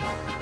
Bye.